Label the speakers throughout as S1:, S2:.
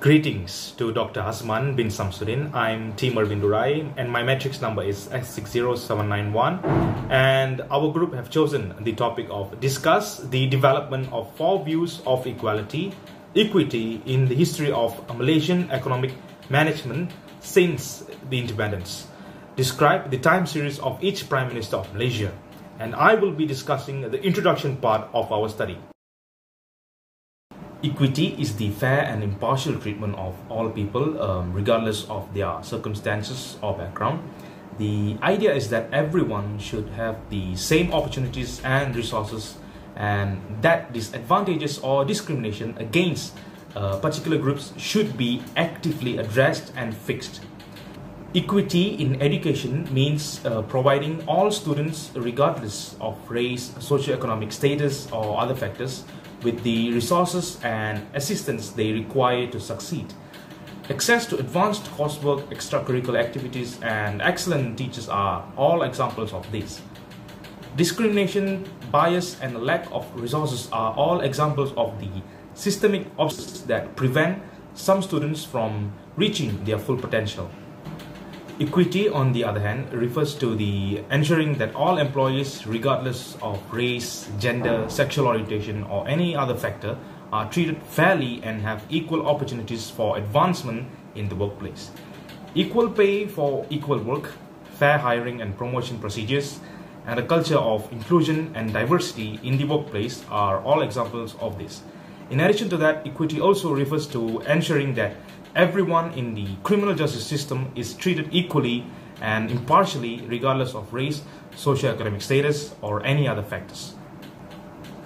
S1: Greetings to Dr. Hasman bin Samsudin. I'm T. Merven Durai and my matrix number is S60791 and our group have chosen the topic of discuss the development of four views of equality, equity in the history of Malaysian economic management since the independence. Describe the time series of each Prime Minister of Malaysia and I will be discussing the introduction part of our study. Equity is the fair and impartial treatment of all people, um, regardless of their circumstances or background. The idea is that everyone should have the same opportunities and resources, and that disadvantages or discrimination against uh, particular groups should be actively addressed and fixed. Equity in education means uh, providing all students, regardless of race, socioeconomic status, or other factors, with the resources and assistance they require to succeed. Access to advanced coursework, extracurricular activities, and excellent teachers are all examples of this. Discrimination, bias, and lack of resources are all examples of the systemic obstacles that prevent some students from reaching their full potential. Equity, on the other hand, refers to the ensuring that all employees, regardless of race, gender, sexual orientation, or any other factor, are treated fairly and have equal opportunities for advancement in the workplace. Equal pay for equal work, fair hiring and promotion procedures, and a culture of inclusion and diversity in the workplace are all examples of this. In addition to that, equity also refers to ensuring that everyone in the criminal justice system is treated equally and impartially regardless of race, socioeconomic status, or any other factors.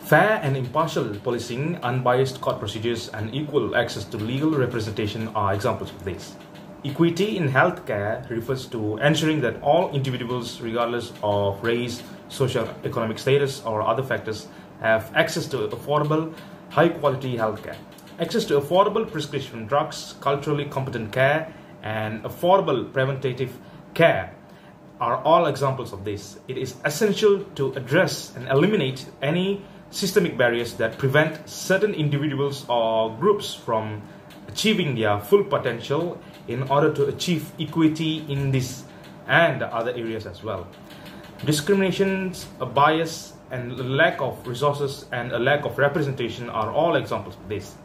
S1: Fair and impartial policing, unbiased court procedures, and equal access to legal representation are examples of this. Equity in healthcare refers to ensuring that all individuals, regardless of race, socioeconomic status, or other factors, have access to affordable, high quality healthcare access to affordable prescription drugs, culturally competent care, and affordable preventative care are all examples of this. It is essential to address and eliminate any systemic barriers that prevent certain individuals or groups from achieving their full potential in order to achieve equity in this and other areas as well. Discriminations, a bias, and lack of resources and a lack of representation are all examples of this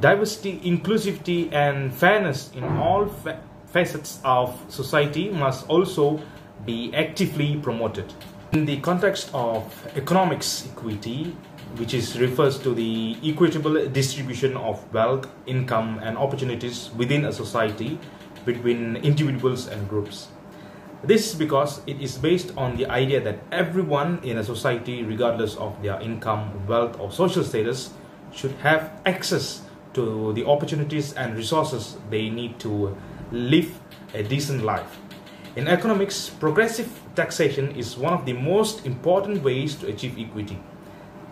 S1: diversity, inclusivity, and fairness in all fa facets of society must also be actively promoted. In the context of economics equity, which is refers to the equitable distribution of wealth, income, and opportunities within a society between individuals and groups. This is because it is based on the idea that everyone in a society, regardless of their income, wealth, or social status, should have access to the opportunities and resources they need to live a decent life. In economics, progressive taxation is one of the most important ways to achieve equity.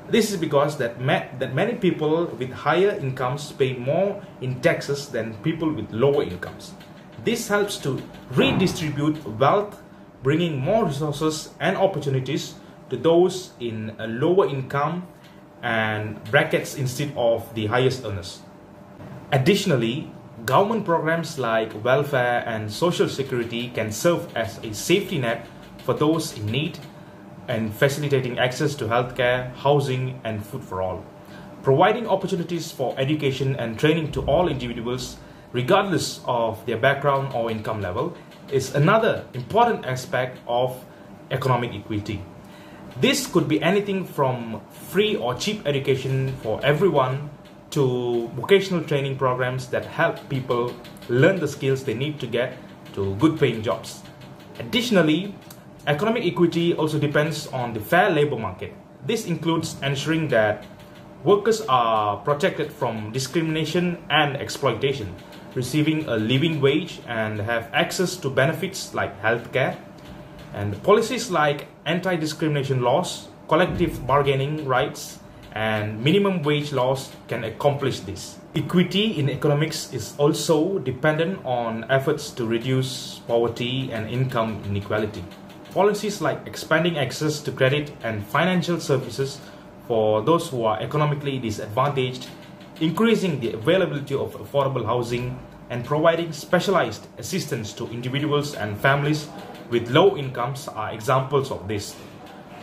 S1: This is because that, ma- that many people with higher incomes pay more in taxes than people with lower incomes. This helps to redistribute wealth, bringing more resources and opportunities to those in a lower income and brackets instead of the highest earners. Additionally, government programs like welfare and social security can serve as a safety net for those in need and facilitating access to healthcare, housing, and food for all. Providing opportunities for education and training to all individuals, regardless of their background or income level, is another important aspect of economic equity. This could be anything from free or cheap education for everyone to vocational training programs that help people learn the skills they need to get to good paying jobs. Additionally, economic equity also depends on the fair labor market. This includes ensuring that workers are protected from discrimination and exploitation, receiving a living wage and have access to benefits like healthcare, and policies like anti discrimination laws, collective bargaining rights, and minimum wage laws can accomplish this. Equity in economics is also dependent on efforts to reduce poverty and income inequality. Policies like expanding access to credit and financial services for those who are economically disadvantaged increasing the availability of affordable housing, and providing specialized assistance to individuals and families with low incomes are examples of this.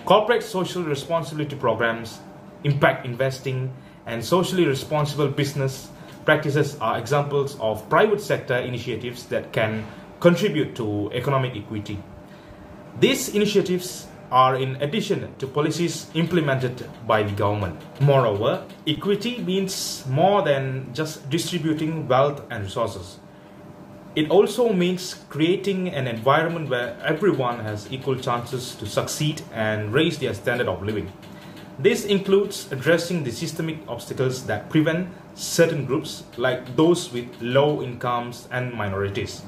S1: Corporate social responsibility programs, impact investing, and socially responsible business practices are examples of private sector initiatives that can contribute to economic equity. These initiatives are in addition to policies implemented by the government. Moreover, equity means more than just distributing wealth and resources. It also means creating an environment where everyone has equal chances to succeed and raise their standard of living. This includes addressing the systemic obstacles that prevent certain groups, like those with low incomes and minorities,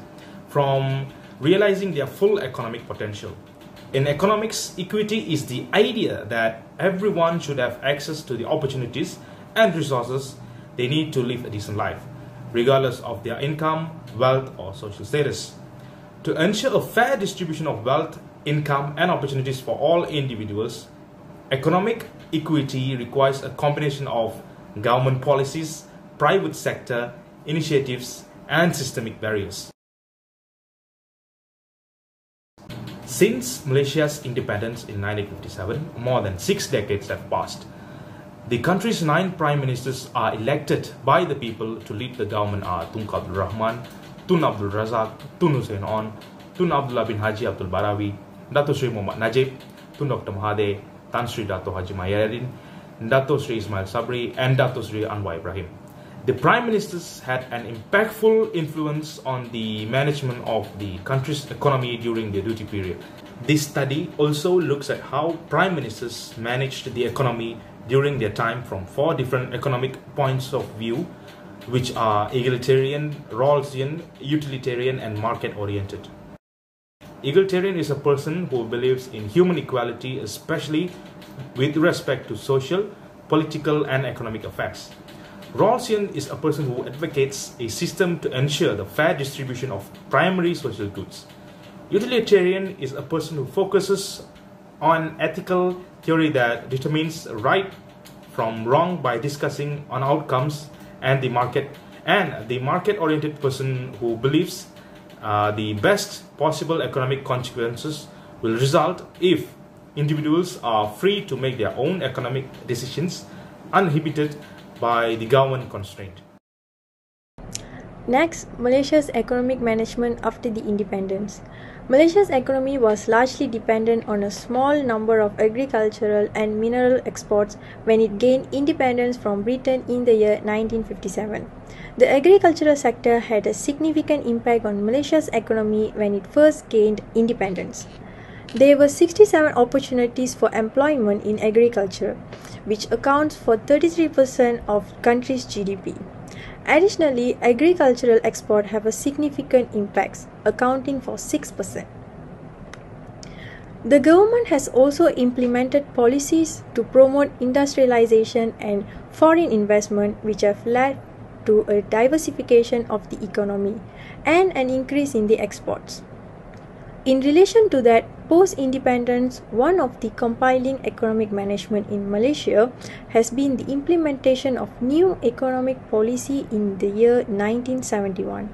S1: from realizing their full economic potential. In economics, equity is the idea that everyone should have access to the opportunities and resources they need to live a decent life, regardless of their income, wealth, or social status. To ensure a fair distribution of wealth, income, and opportunities for all individuals, economic equity requires a combination of government policies, private sector initiatives, and systemic barriers. Since Malaysia's independence in 1957, more than six decades have passed. The country's nine prime ministers are elected by the people to lead the government are Tunku Abdul Rahman, Tun Abdul Razak, Tun Hussein Onn, Tun Abdullah bin Haji Abdul Badawi, Dato Sri Muhammad Najib, Tun Dr. Mahathir, Tan Sri Dato Haji Muhyiddin, Dato Sri Ismail Sabri, and Dato Sri Anwar Ibrahim. The prime ministers had an impactful influence on the management of the country's economy during their duty period. This study also looks at how prime ministers managed the economy during their time from four different economic points of view, which are egalitarian, Rawlsian, utilitarian, and market oriented. Egalitarian is a person who believes in human equality, especially with respect to social, political, and economic effects. Rawlsian is a person who advocates a system to ensure the fair distribution of primary social goods. Utilitarian is a person who focuses on ethical theory that determines right from wrong by discussing on outcomes and the market and the market oriented person who believes uh, the best possible economic consequences will result if individuals are free to make their own economic decisions uninhibited by the government constraint.
S2: Next, Malaysia's economic management after the independence. Malaysia's economy was largely dependent on a small number of agricultural and mineral exports when it gained independence from Britain in the year 1957. The agricultural sector had a significant impact on Malaysia's economy when it first gained independence. There were 67 opportunities for employment in agriculture, which accounts for 33% of the country's GDP. Additionally, agricultural export have a significant impact, accounting for 6%. The government has also implemented policies to promote industrialization and foreign investment which have led to a diversification of the economy and an increase in the exports. In relation to that, post independence, one of the compiling economic management in Malaysia has been the implementation of new economic policy in the year 1971.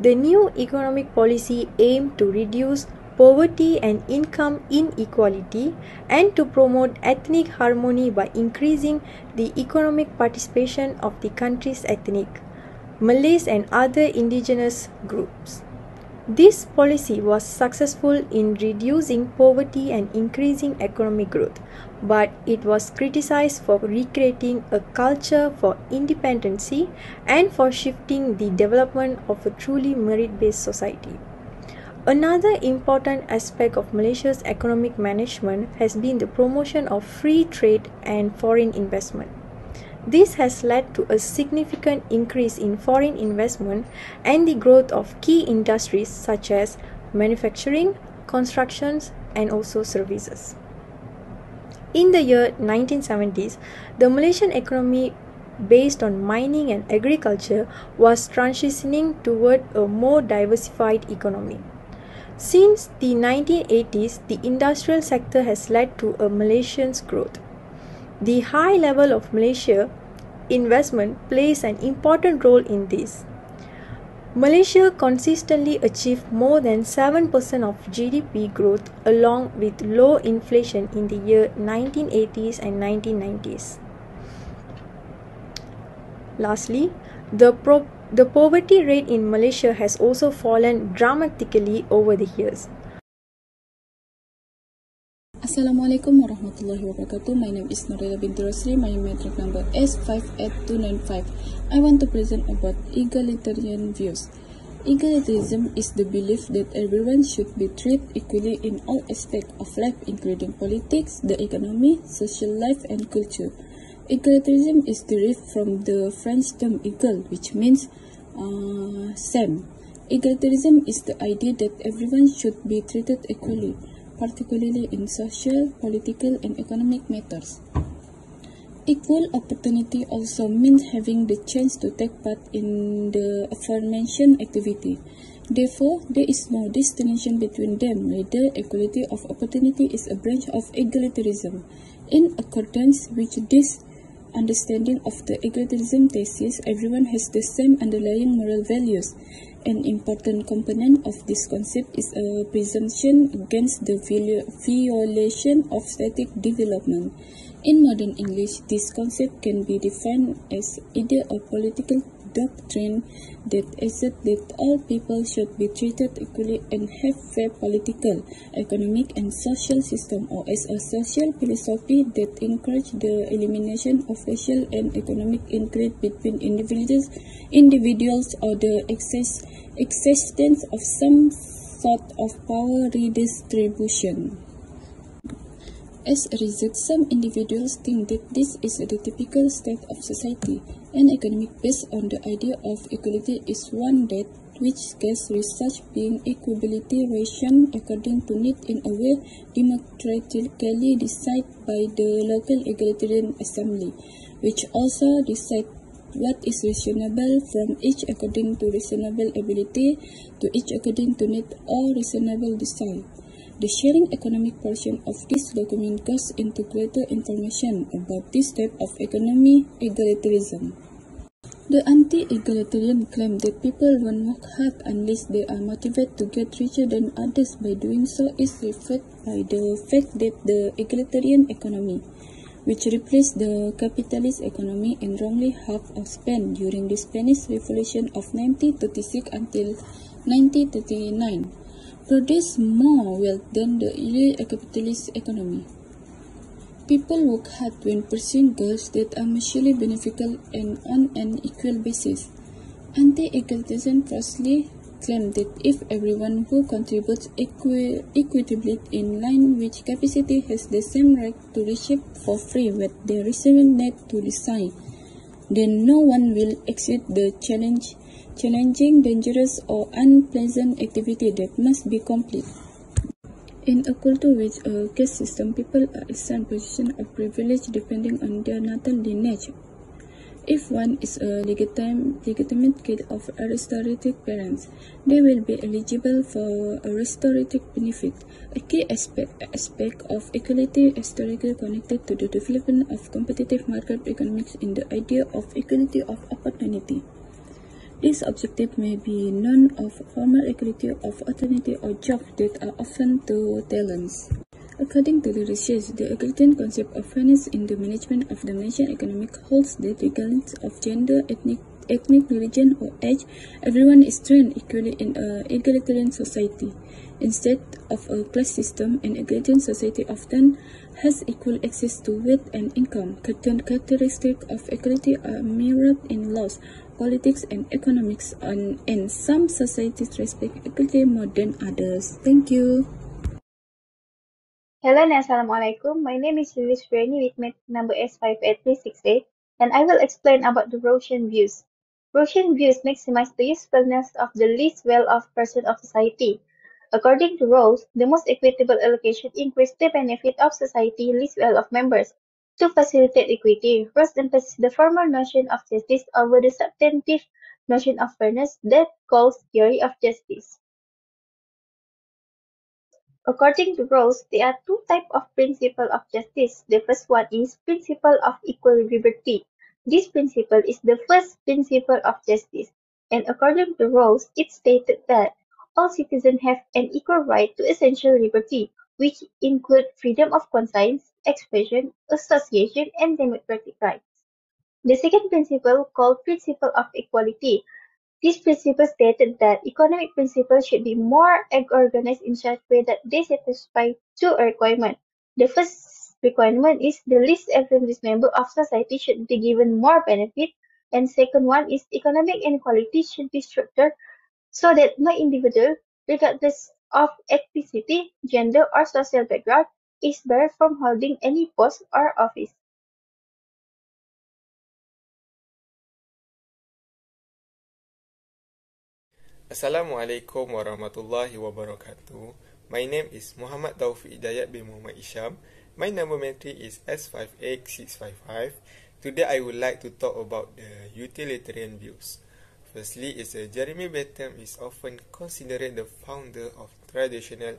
S2: The new economic policy aimed to reduce poverty and income inequality and to promote ethnic harmony by increasing the economic participation of the country's ethnic, Malays, and other indigenous groups. This policy was successful in reducing poverty and increasing economic growth, but it was criticized for recreating a culture for independency and for shifting the development of a truly merit based society. Another important aspect of Malaysia's economic management has been the promotion of free trade and foreign investment. This has led to a significant increase in foreign investment and the growth of key industries such as manufacturing, constructions, and also services. In the year 1970s, the Malaysian economy based on mining and agriculture was transitioning toward a more diversified economy. Since the 1980s, the industrial sector has led to a Malaysian's growth. The high level of Malaysia
S3: investment plays an important role in this. Malaysia consistently achieved more than 7% of GDP growth along with low inflation in the year 1980s and 1990s. Lastly, the, pro- the poverty rate in Malaysia has also fallen dramatically over the years.
S4: Assalamualaikum warahmatullahi wabarakatuh. My name is Norila binti Rosli. My metric number is 58295. I want to present about egalitarian views. Egalitarianism is the belief that everyone should be treated equally in all aspects of life, including politics, the economy, social life, and culture. Egalitarianism is derived from the French term "égal," which means uh, same. Egalitarianism is the idea that everyone should be treated equally particularly in social, political, and economic matters. Equal opportunity also means having the chance to take part in the aforementioned activity. Therefore, there is no distinction between them. Neither equality of opportunity is a branch of egalitarianism. In accordance with this understanding of the egalitarianism thesis, everyone has the same underlying moral values. An important component of this concept is a presumption against the violation of static development. In modern English, this concept can be defined as either a political doctrine that asserts that all people should be treated equally and have fair political, economic, and social system, or as a social philosophy that encourages the elimination of racial and economic inequality between individuals, individuals or the excess existence of some sort of power redistribution. As a result, some individuals think that this is the typical state of society. An economic based on the idea of equality is one that which gets research being equality ration according to need in a way democratically decided by the local egalitarian assembly, which also decide what is reasonable from each according to reasonable ability to each according to need or reasonable desire. The sharing economic portion of this document goes into greater information about this type of economy egalitarianism. The anti-egalitarian claim that people won't work hard unless they are motivated to get richer than others by doing so is reflected by the fact that the egalitarian economy which replaced the capitalist economy and wrongly half of Spain during the Spanish Revolution of 1936 until 1939, produced more wealth than the earlier capitalist economy. People work hard when pursuing goals that are mutually beneficial and on an equal basis. Anti-egalitarianism falsely claim that if everyone who contributes equi equitably in line with capacity has the same right to receive for free what they receive net to design, then no one will exceed the challenge, challenging, dangerous, or unpleasant activity that must be complete. In a culture with a caste system, people are assigned position of privilege depending on their natal lineage. If one is a legitimate, kid of aristocratic parents, they will be eligible for a restorative benefit. A key aspect, aspect of equality historically connected to the development of competitive market economics in the idea of equality of opportunity. This objective may be none of formal equality of opportunity or jobs that are often to talents. According to the research, the egalitarian concept of fairness in the management of the nation economic holds that regardless of gender, ethnic, ethnic, religion, or age, everyone is treated equally in an egalitarian society. Instead of a class system, an egalitarian society often has equal access to wealth and income. Certain characteristics of equality are mirrored in laws, politics, and economics, and, and some societies respect equality more than others. Thank you.
S5: Hello and Assalamualaikum. My name is Lilisuriani with my number S58368 and I will explain about the Rawlsian views. Rawlsian views maximize the usefulness of the least well-off person of society. According to Rawls, the most equitable allocation increases the benefit of society least well-off members. To facilitate equity, Rawls emphasizes the formal notion of justice over the substantive notion of fairness that calls theory of justice. According to Rawls, there are two types of principle of justice. The first one is principle of equal liberty. This principle is the first principle of justice, and according to Rawls, it stated that all citizens have an equal right to essential liberty, which include freedom of conscience, expression, association, and democratic rights. The second principle, called principle of equality, this principle stated that economic principles should be more organized in such way that they satisfy two requirements. The first requirement is the least advantaged member of society should be given more benefit, and second one is economic inequality should be structured so that no individual, regardless of ethnicity, gender, or social background, is barred from holding any post or office.
S6: Assalamualaikum warahmatullahi wabarakatuh. My name is Muhammad Taufiq Hidayat bin Muhammad Hisham. My number entry is S58655. Today I would like to talk about the utilitarian views. Firstly, is uh, Jeremy Bentham is often considered the founder of traditional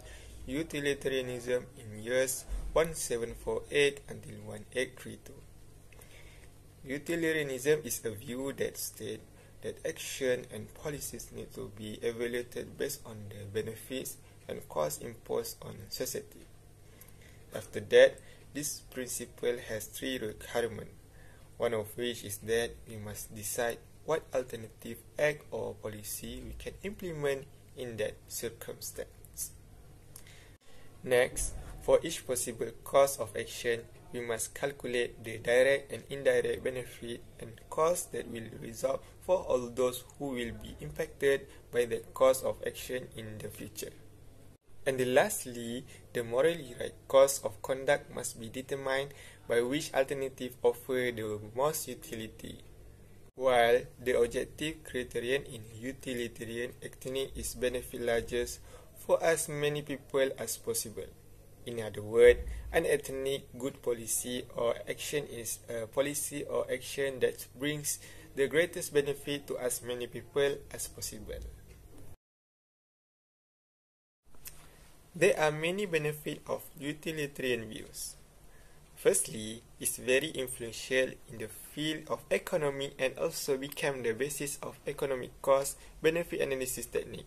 S6: utilitarianism in years 1748 until 1832. Utilitarianism is a view that states that action and policies need to be evaluated based on the benefits and costs imposed on society. After that, this principle has three requirements, one of which is that we must decide what alternative act or policy we can implement in that circumstance. Next, for each possible course of action, we must calculate the direct and indirect benefit and cost that will result for all those who will be impacted by the course of action in the future. And lastly, the morally right course of conduct must be determined by which alternative offer the most utility. While the objective criterion in utilitarian acting is benefit largest for as many people as possible. In other words, an ethnic good policy or action is a policy or action that brings the greatest benefit to as many people as possible. There are many benefits of utilitarian views. Firstly, it's very influential in the field of economy and also became the basis of economic cost benefit analysis technique.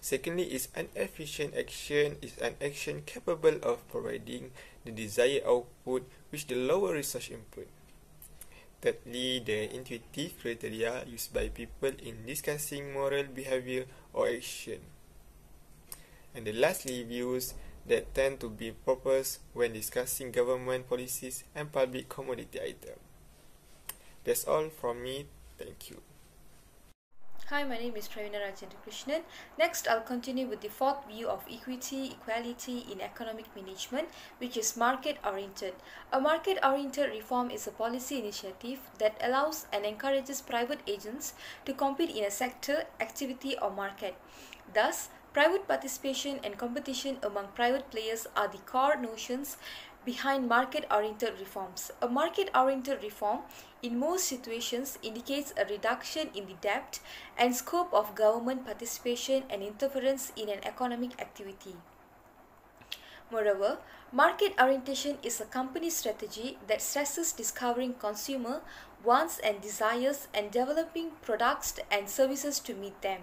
S6: Secondly, is an efficient action is an action capable of providing the desired output with the lower resource input. Thirdly, the intuitive criteria used by people in discussing moral behavior or action. And the lastly, views that tend to be proposed when discussing government policies and public commodity items. That's all from me. Thank you.
S7: Hi, my name is Praveena Rajendra Krishnan. Next, I'll continue with the fourth view of equity, equality in economic management, which is market-oriented. A market-oriented reform is a policy initiative that allows and encourages private agents to compete in a sector, activity or market. Thus, private participation and competition among private players are the core notions behind market-oriented reforms. A market-oriented reform in most situations indicates a reduction in the depth and scope of government participation and interference in an economic activity. Moreover, market orientation is a company strategy that stresses discovering consumer wants and desires and developing products and services to meet them.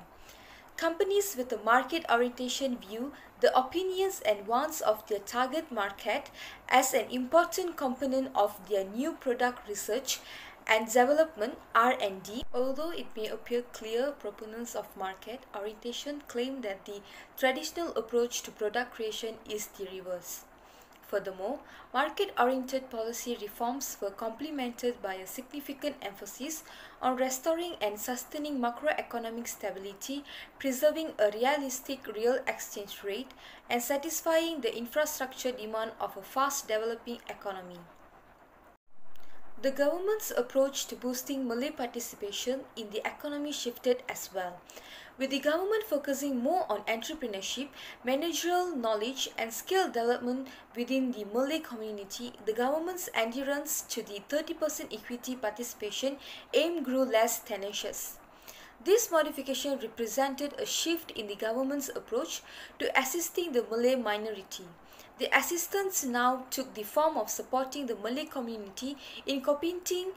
S7: Companies with a market orientation view the opinions and wants of their target market as an important component of their new product research and development R&D although it may appear clear proponents of market orientation claim that the traditional approach to product creation is the reverse. Furthermore, market-oriented policy reforms were complemented by a significant emphasis on restoring and sustaining macroeconomic stability, preserving a realistic real exchange rate, and satisfying the infrastructure demand of a fast-developing economy. The government's approach to boosting Malay participation in the economy shifted as well with the government focusing more on entrepreneurship, managerial knowledge, and skill development within the Malay community, the government's adherence to the 30% equity participation aim grew less tenacious. This modification represented a shift in the government's approach to assisting the Malay minority. The assistance now took the form of supporting the Malay community in competing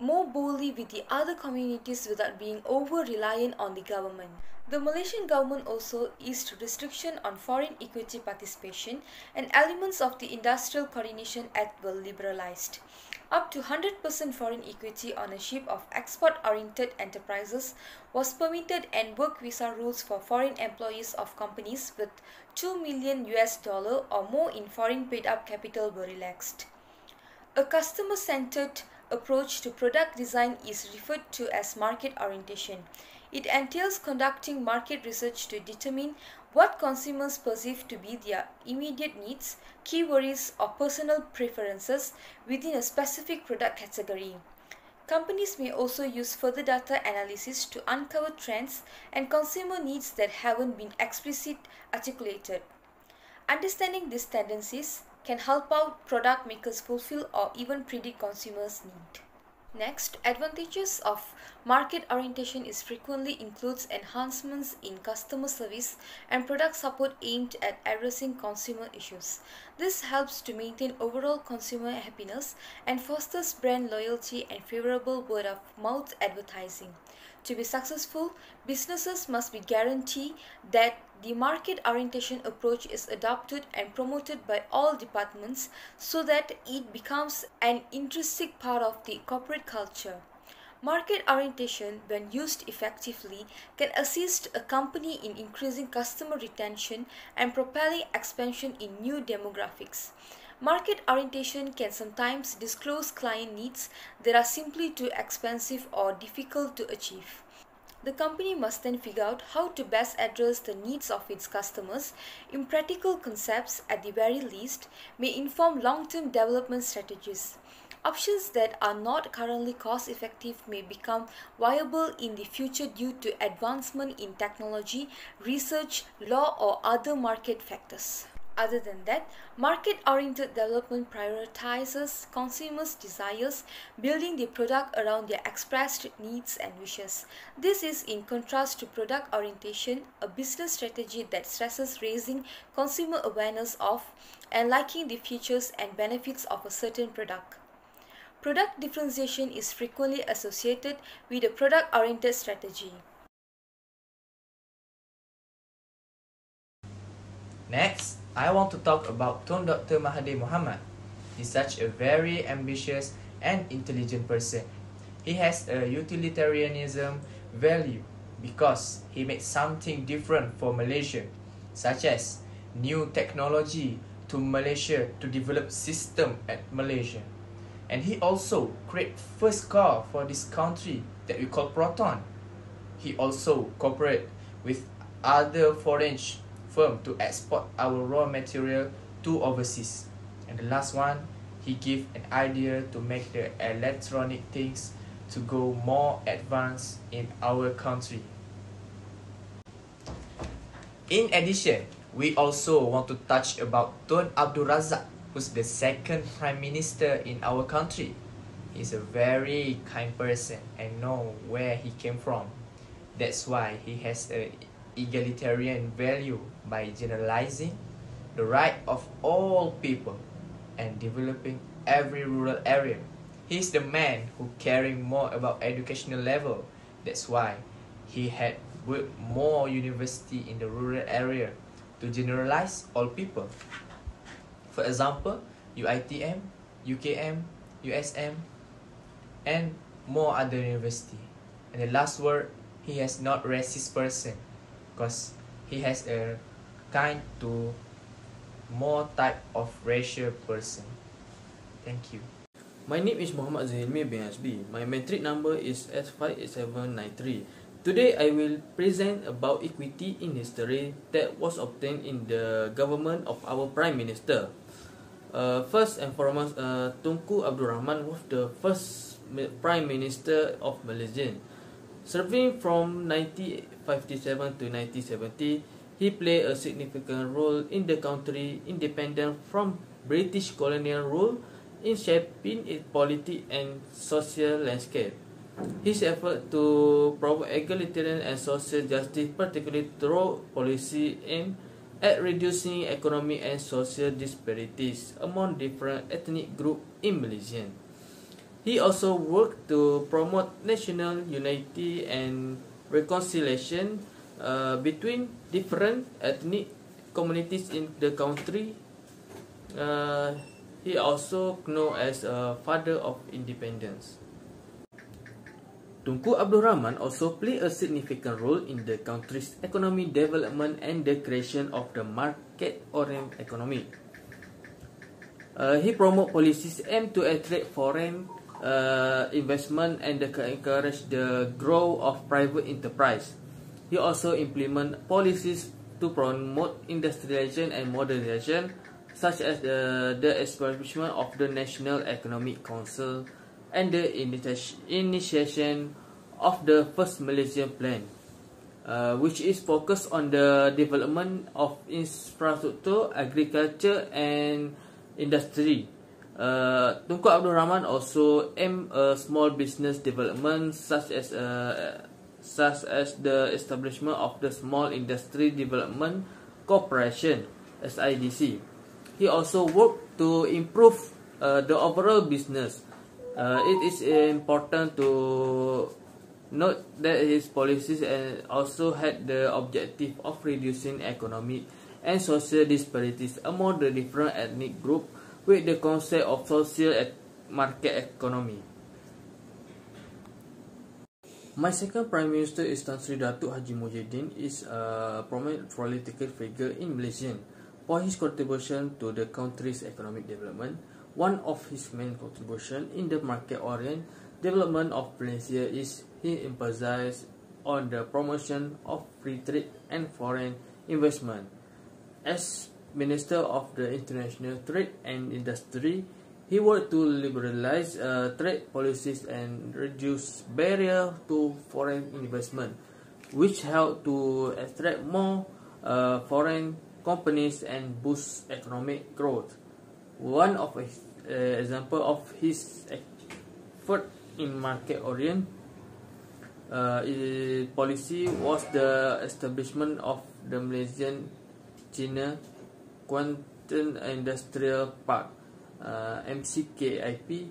S7: more boldly with the other communities without being over reliant on the government. The Malaysian government also eased restriction on foreign equity participation and elements of the Industrial Coordination Act were liberalized. Up to 100% foreign equity ownership of export-oriented enterprises was permitted and work visa rules for foreign employees of companies with 2 million US dollar or more in foreign paid-up capital were relaxed. A customer-centered approach to product design is referred to as market orientation. It entails conducting market research to determine what consumers perceive to be their immediate needs, key worries, or personal preferences within a specific product category. Companies may also use further data analysis to uncover trends and consumer needs that haven't been explicitly articulated. Understanding these tendencies can help out product makers fulfill or even predict consumers' need. Next, advantages of market orientation is frequently includes enhancements in customer service and product support aimed at addressing consumer issues. This helps to maintain overall consumer happiness and fosters brand loyalty and favorable word of mouth advertising. To be successful, businesses must be guaranteed that the market orientation approach is adopted and promoted by all departments so that it becomes an intrinsic part of the corporate culture. Market orientation, when used effectively, can assist a company in increasing customer retention and propelling expansion in new demographics. Market orientation can sometimes disclose client needs that are simply too expensive or difficult to achieve. The company must then figure out how to best address the needs of its customers. Impractical concepts, at the very least, may inform long term development strategies. Options that are not currently cost effective may become viable in the future due to advancement in technology, research, law, or other market factors. Other than that, market oriented development prioritizes consumers' desires, building the product around their expressed needs and wishes. This is in contrast to product orientation, a business strategy that stresses raising consumer awareness of and liking the features and benefits of a certain product. Product differentiation is frequently associated with a product oriented strategy.
S8: Next, I want to talk about Tun Dr. Mahathir Mohamad. He's such a very ambitious and intelligent person. He has a utilitarianism value because he made something different for Malaysia, such as new technology to Malaysia to develop system at Malaysia. And he also create first car for this country that we call Proton. He also cooperate with other foreign firm to export our raw material to overseas. And the last one, he gave an idea to make the electronic things to go more advanced in our country. In addition, we also want to touch about Tun Abdul Razak, who's the second prime minister in our country. He's a very kind person and know where he came from. That's why he has a egalitarian value by generalizing the right of all people and developing every rural area. He's the man who caring more about educational level. That's why he had built more university in the rural area to generalize all people. For example, UITM, UKM, USM, and more other university. And the last word, he has not racist person because he has a kind to more type of racial person. Thank you.
S9: My name is Muhammad Zahilmi bin Hasbi. My metric number is S58793. Today I will present about equity in history that was obtained in the government of our Prime Minister. Uh, first and foremost, uh, Tunku Abdul Rahman was the first Prime Minister of Malaysia. Serving from 1957 to 1970, he played a significant role in the country independent from British colonial rule in shaping its political and social landscape. His effort to promote egalitarian and social justice, particularly through policy aimed at reducing economic and social disparities among different ethnic groups in Malaysia. He also worked to promote national unity and reconciliation uh, between different ethnic communities in the country. Uh, he also known as a father of independence. Tunku Abdul Rahman also played a significant role in the country's economic development and the creation of the market-oriented economy. Uh, he promote policies aimed to attract foreign uh, investment and encourage the growth of private enterprise. He also implement policies to promote industrialization and modernization, such as the, the establishment of the National Economic Council and the initiation of the first Malaysian plan, uh, which is focused on the development of infrastructure, agriculture, and industry. Uh, Tunku Abdul Rahman also aim a small business development such as uh, such as the establishment of the Small Industry Development Corporation (SIDC). He also worked to improve uh, the overall business uh, it is important to note that his policies also had the objective of reducing economic and social disparities among the different ethnic groups with the concept of social market economy. My second Prime Minister is Tan Sri Datuk Haji Muhyiddin is a prominent political figure in Malaysia for his contribution to the country's economic development One of his main contributions in the market-oriented development of Malaysia is he emphasized on the promotion of free trade and foreign investment. As Minister of the International Trade and Industry, he worked to liberalize uh, trade policies and reduce barrier to foreign investment, which helped to attract more uh, foreign companies and boost economic growth. One of his uh, example of his effort in market orient uh, policy was the establishment of the Malaysian China Quantum Industrial Park uh, MCKIP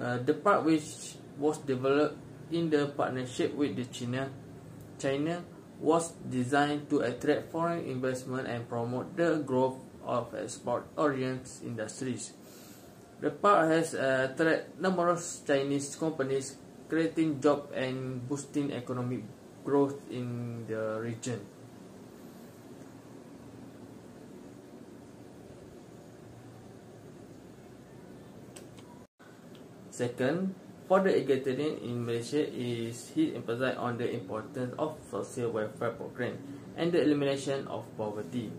S9: uh, the park which was developed in the partnership with the China China was designed to attract foreign investment and promote the growth of export-oriented industries. The park has attracted numerous Chinese companies, creating jobs and boosting economic growth in the region. Second, for the egalitarian in Malaysia is he emphasized on the importance of social welfare program and the elimination of poverty.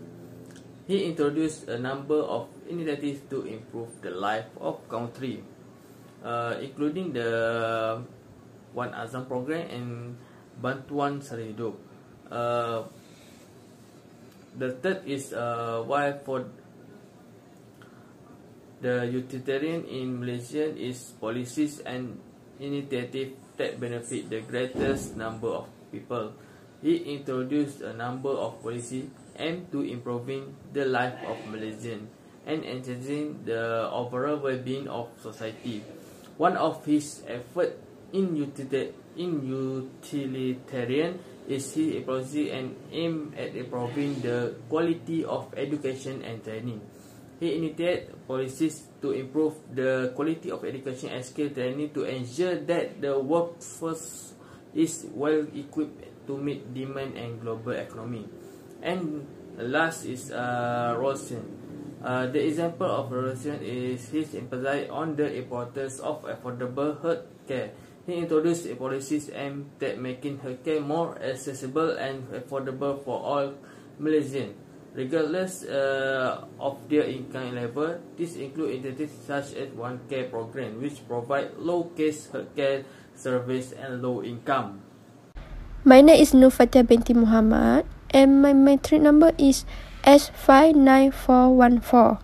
S9: He introduced a number of initiatives to improve the life of country, uh, including the One Azam program and Bantuan Sara Hidup. Uh, the third is uh, why for the utilitarian in Malaysia is policies and initiative that benefit the greatest number of people. He introduced a number of policies aim to improving the life of Malaysians and enhancing the overall well-being of society. One of his efforts in, utilitarian is his policy and aim at improving the quality of education and training. He initiated policies to improve the quality of education and skill training to ensure that the workforce is well equipped to meet demand and global economy. And last is uh, Rosen. Uh, the example of Rosen is his emphasis on the importance of affordable health care. He introduced policies aimed at making healthcare more accessible and affordable for all Malaysians, regardless uh, of their income level. This includes entities such as One Care program, which provide low-cost healthcare service and low income.
S3: My name is Nur Fatihah binti Muhammad and my metric number is S59414.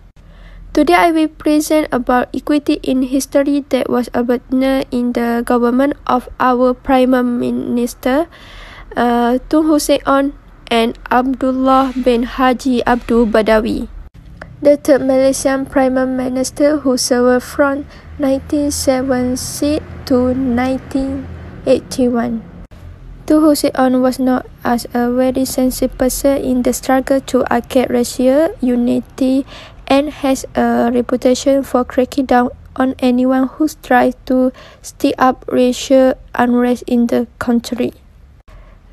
S3: Today I will present about equity in history that was abandoned in the government of our Prime Minister uh, Tun Hussein Onn and Abdullah bin Haji Abdul Badawi. The third Malaysian Prime Minister who served from 1976 to 1981. Tun Hussein was known as a very sensitive person in the struggle to uphold racial unity and has a reputation for cracking down on anyone who tries to stir up racial unrest in the country.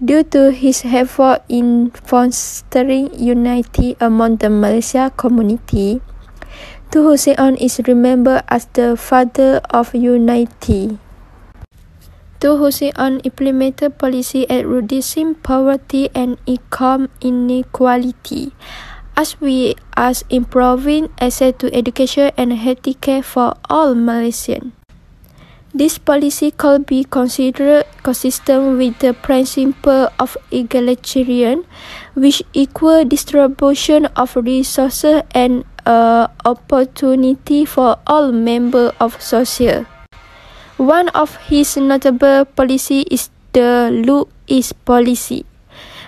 S3: Due to his effort in fostering unity among the Malaysia community, Tun Hussein is remembered as the father of unity. Tun Hussein implemented policy at reducing poverty and income inequality, as well as improving access to education and healthcare for all Malaysians. This policy could be considered consistent with the principle of egalitarian, which equal distribution of resources and uh, opportunity for all members of society. One of his notable policy is the East policy,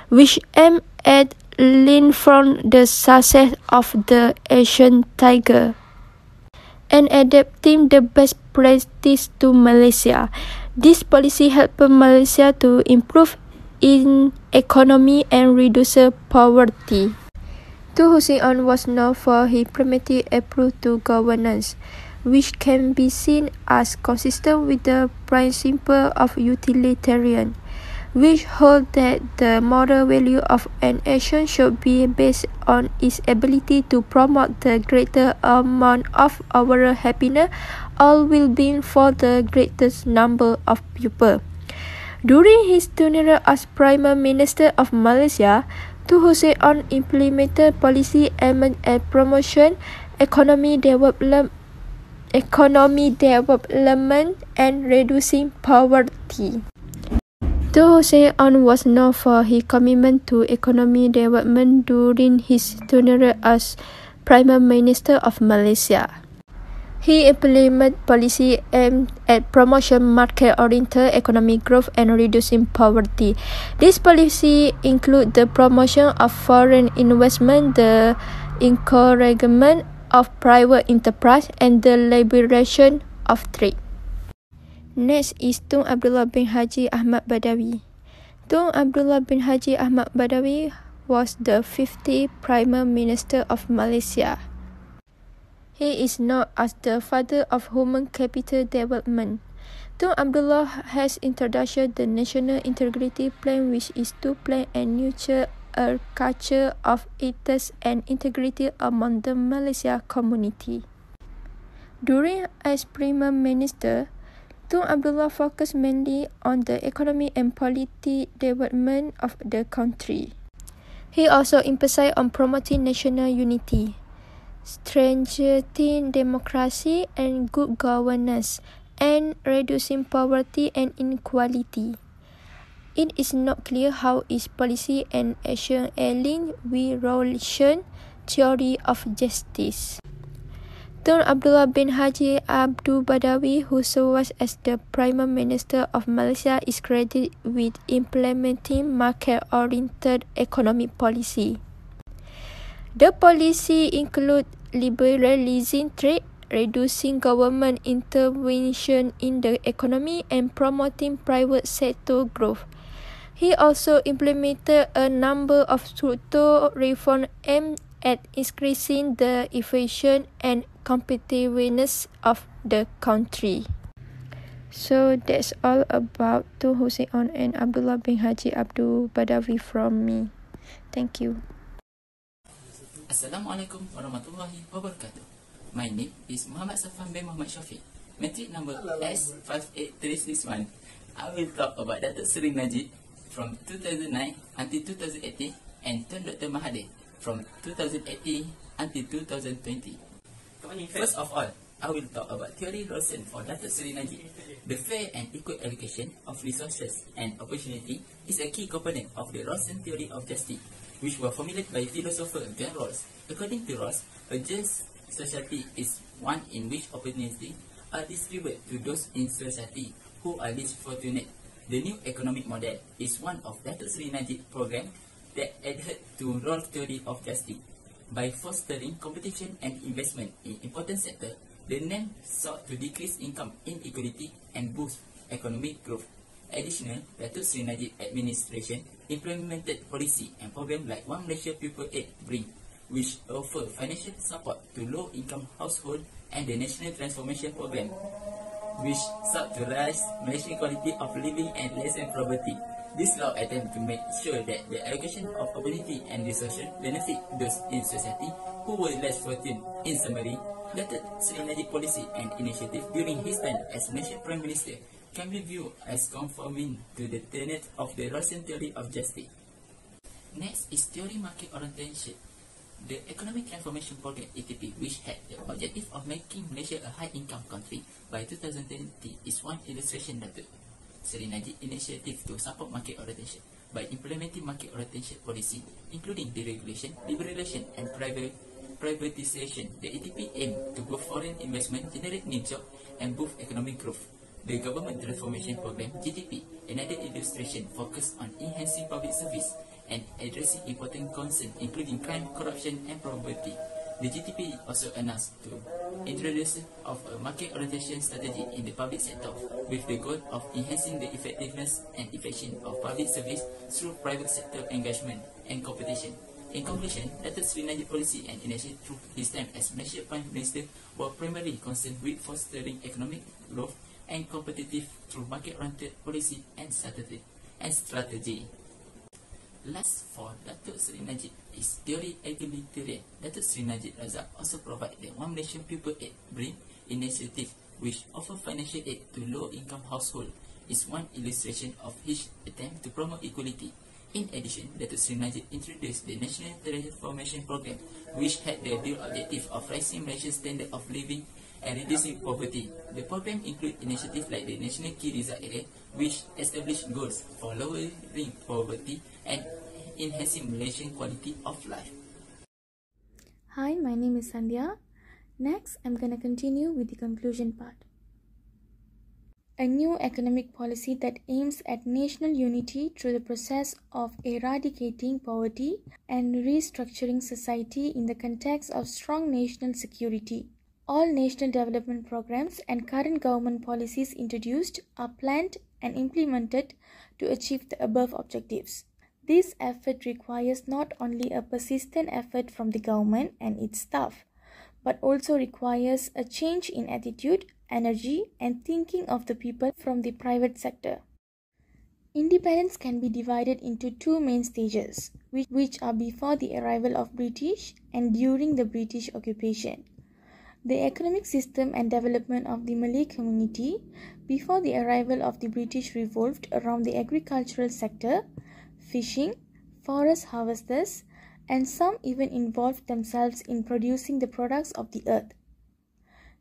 S3: which aimed at learning from the success of the Asian tiger and adapting the best practice to Malaysia. This policy helped Malaysia to improve in economy and reduce poverty. Tun Hussein was known for his pragmatic approach to governance, which can be seen as consistent with the principle of utilitarian which hold that the moral value of an action should be based on its ability to promote the greater amount of our happiness or well-being for the greatest number of people. During his tenure as Prime Minister of Malaysia, Tun Hussein implemented policy aimed at promotion, economy development, economy development and reducing poverty. Tun Hussein was known for his commitment to economic development during his tenure as Prime Minister of Malaysia. He implemented policy aimed at promoting market-oriented economic growth and reducing poverty. This policy include the promotion of foreign investment, the encouragement of private enterprise, and the liberation of trade. Next is Tun Abdullah bin Haji Ahmad Badawi. Tun Abdullah bin Haji Ahmad Badawi was the 50th Prime Minister of Malaysia. He is known as the father of human capital development. Tun Abdullah has introduced the National Integrity Plan which is to plan and nurture a culture of ethics and integrity among the Malaysia community. During as Prime Minister, Tun Abdullah focused mainly on the economic and political development of the country. He also emphasized on promoting national unity, strengthening democracy and good governance, and reducing poverty and inequality. It is not clear how his policy and action align with Rawlsian theory of justice. Tun Abdullah bin Haji Abdul Badawi, who serves as the Prime Minister of Malaysia, is credited with implementing market-oriented economic policy. The policy include liberalizing trade, reducing government intervention in the economy, and promoting private sector growth. He also implemented a number of structural reforms aimed at increasing the efficiency and competitiveness of the country. So that's all about Tun Hussein and Abdullah bin Haji Abdul Badawi from me. Thank you.
S10: Assalamualaikum warahmatullahi wabarakatuh. My name is Muhammad Safan bin Muhammad Shafiq. Metric number S58361. I will talk about Datuk Seri Najib from 2009 until 2018 and Tun Dr. Mahathir from 2018 until 2020. First of all, I will talk about theory Rawlsian for Seri Najib. The fair and equal allocation of resources and opportunity is a key component of the Rawlsian theory of justice, which was formulated by philosopher John Rawls. According to Rawls, a just society is one in which opportunities are distributed to those in society who are least fortunate. The new economic model is one of Datuk Seri Najib program that adhered to Rawls' theory of justice. By fostering competition and investment in important sectors, The NEM sought to decrease income inequality and boost economic growth. Additional, Sri Najib administration implemented policy and program like One Malaysia People Aid Bring, which offer financial support to low-income household and the National Transformation Program, which sought to raise Malaysian quality of living and lessen poverty. This law attempt to make sure that the allocation of opportunity and resources benefit those in society who were less fortunate. In summary, Sri Najib policy and initiative during his time as Malaysian Prime Minister can be viewed as conforming to the tenet of the Russian theory of justice. Next is theory market orientation. The Economic Transformation Program ETP, which had the objective of making Malaysia a high-income country by 2020, is one illustration that the Sri Najib initiative to support market orientation by implementing market orientation policy, including deregulation, liberalization, and private privatization. The ETP aim to grow foreign investment, generate new jobs, and boost economic growth. The Government Transformation Program (GTP), another illustration, focused on enhancing public service and addressing important concerns including crime, corruption, and poverty. The GTP also announced to introduce of a market orientation strategy in the public sector with the goal of enhancing the effectiveness and efficiency of public service through private sector engagement and competition. In conclusion, Datuk Sri Najib policy and initiative through his time as Malaysia Prime Minister were primarily concerned with fostering economic growth and competitive through market-oriented policy and strategy. And strategy. For Datuk Sri Najib is theory egalitarian. Datuk Sri Najib Razak also provide the One Nation People Aid BRIM initiative which offer financial aid to low-income households is one illustration of his attempt to promote equality. In addition, Datuk Sri Najib introduced the National Transformation Program which had the dual objective of raising Malaysia's standard of living and reducing poverty. The program includes initiatives like the National Key Result Area, which establish goals for lowering poverty and enhancing Malaysian quality of life.
S11: Hi, my name is Santhiya. Next, I'm going to continue with the conclusion part. A new economic policy that aims at national unity through the process of eradicating poverty and restructuring society in the context of strong national security. All national development programs and current government policies introduced are planned and implemented to achieve the above objectives. This effort requires not only a persistent effort from the government and its staff, but also requires a change in attitude, energy, and thinking of the people from the private sector. Independence can be divided into two main stages, which, are before the arrival of British and during the British occupation. The economic system and development of the Malay community before the arrival of the British revolved around the agricultural sector, fishing, forest harvesters, and some even involved themselves in producing the products of the earth.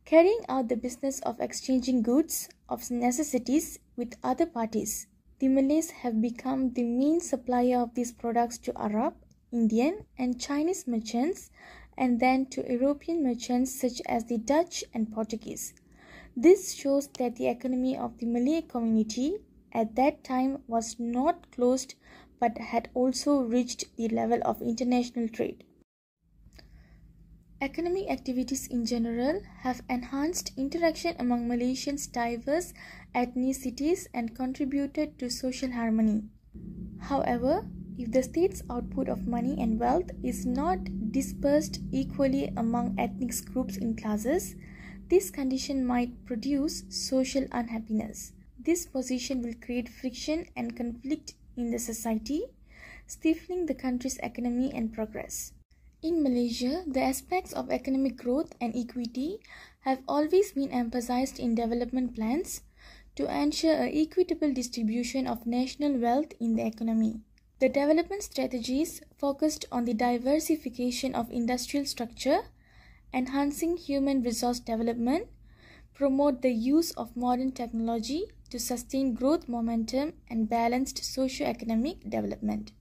S11: Carrying out the business of exchanging goods of necessities with other parties, the Malays have become the main supplier of these products to Arab, Indian, and Chinese merchants, and then to European merchants such as the Dutch and Portuguese. This shows that the economy of the Malay community at that time was not closed but had also reached the level of international trade. Economic activities in general have enhanced interaction among Malaysians' diverse ethnicities and contributed to social harmony. However, if the state's output of money and wealth is not dispersed equally among ethnic groups and classes, this condition might produce social unhappiness. This position will create friction and conflict in the society, stifling the country's economy and progress. In Malaysia, the aspects of economic growth and equity have always been emphasized in development plans to ensure a equitable distribution of national wealth in the economy. The development strategies focused on the diversification of industrial structure, enhancing human resource development, promote the use of modern technology to sustain growth momentum and balanced socio-economic development.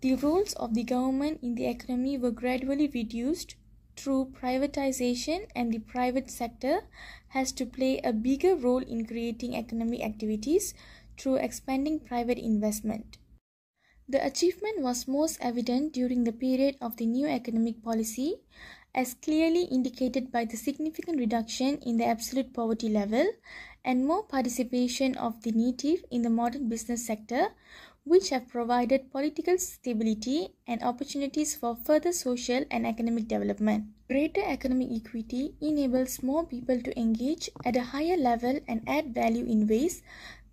S11: The roles of the government in the economy were gradually reduced through privatization and the private sector has to play a bigger role in creating economic activities through expanding private investment. The achievement was most evident during the period of the new economic policy as clearly indicated by the significant reduction in the absolute poverty level and more participation of the native in the modern business sector, which have provided political stability and opportunities for further social and economic development. Greater economic equity enables more people to engage at a higher level and add value in ways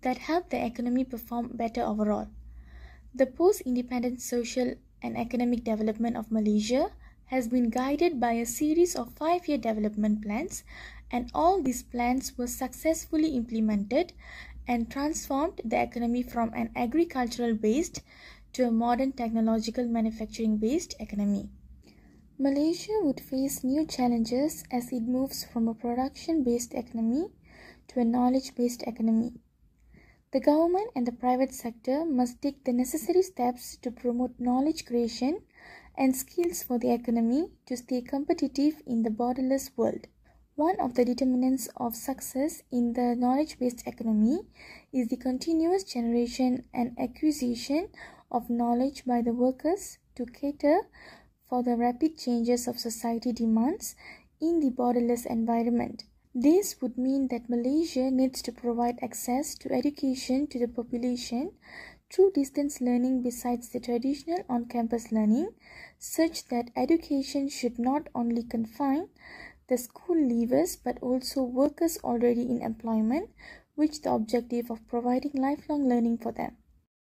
S11: that help the economy perform better overall. The post independent social and economic development of Malaysia has been guided by a series of five year development plans, and all these plans were successfully implemented and transformed the economy from an agricultural based to a modern technological manufacturing based economy. Malaysia would face new challenges as it moves from a production based economy to a knowledge based economy. The government and the private sector must take the necessary steps to promote knowledge creation and skills for the economy to stay competitive in the borderless world. One of the determinants of success in the knowledge based economy is the continuous generation and acquisition of knowledge by the workers to cater for the rapid changes of society demands in the borderless environment. This would mean that Malaysia needs to provide access to education to the population through distance learning besides the traditional on campus learning, such that education should not only confine the school leavers but also workers already in employment, which the objective of providing lifelong learning for them.